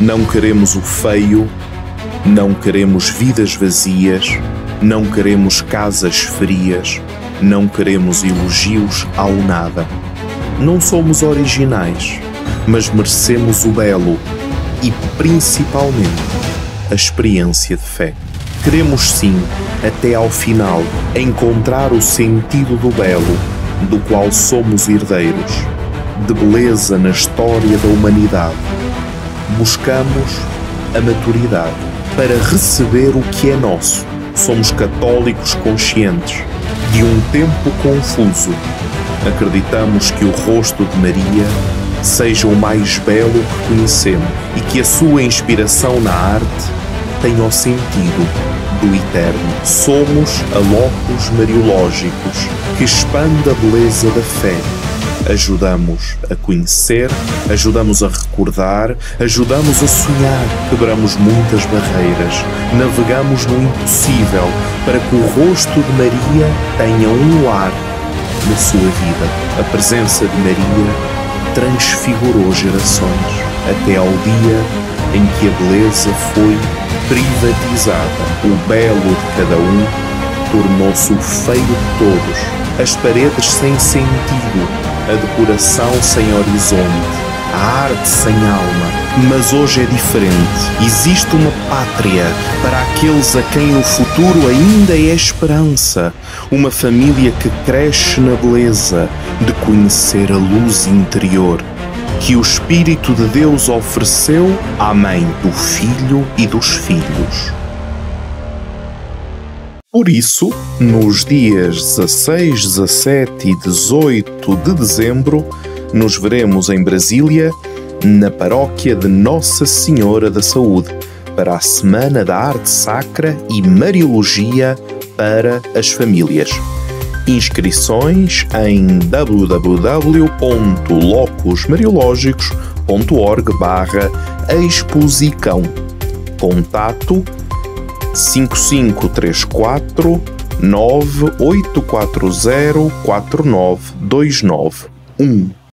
Não queremos o feio, não queremos vidas vazias, não queremos casas frias, não queremos elogios ao nada. Não somos originais, mas merecemos o belo e, principalmente, a experiência de fé. Queremos sim, até ao final, encontrar o sentido do belo, do qual somos herdeiros, de beleza na história da humanidade. Buscamos a maturidade para receber o que é nosso. Somos católicos conscientes de um tempo confuso. Acreditamos que o rosto de Maria seja o mais belo que conhecemos e que a sua inspiração na arte tenha o sentido do eterno. Somos a locos mariológicos que expande a beleza da fé. Ajudamos a conhecer, ajudamos a recordar, ajudamos a sonhar, quebramos muitas barreiras, navegamos no impossível para que o rosto de Maria tenha um lar na sua vida. A presença de Maria transfigurou gerações até ao dia em que a beleza foi privatizada. O belo de cada um tornou-se o feio de todos. As paredes sem sentido, a decoração sem horizonte, a arte sem alma. Mas hoje é diferente. Existe uma pátria para aqueles a quem o futuro ainda é esperança. Uma família que cresce na beleza de conhecer a luz interior que o Espírito de Deus ofereceu à mãe do Filho e dos filhos. Por isso, nos dias 16, 17 e 18 de dezembro, nos veremos em Brasília, na paróquia de Nossa Senhora da Saúde, para a Semana da Arte Sacra e Mariologia para as Famílias. Inscrições em www.locusmariológicos.org barra exposicão. Contato 5534 9840 4929 1